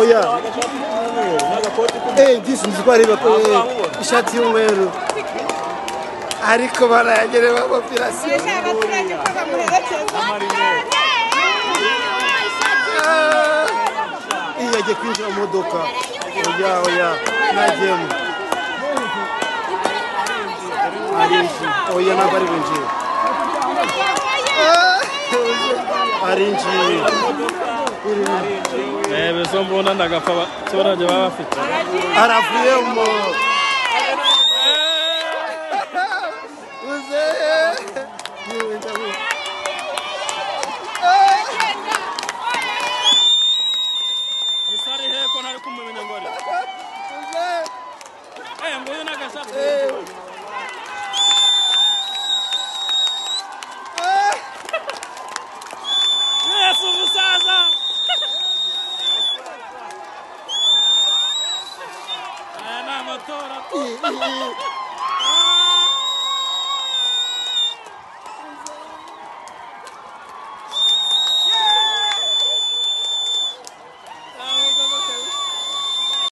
oya Eh, ko areba ko eh, ishati y'umweru ariko barayagere bamuherekeza iyo yagiye kwinjira mu modoka oya oya nagiyemo arinjiye oya ntabwo ari binjiye arinjiye besombona ndagapfa abaturage babafite. Arapfuye umuntu Hey, I'm going to get something. Aya ni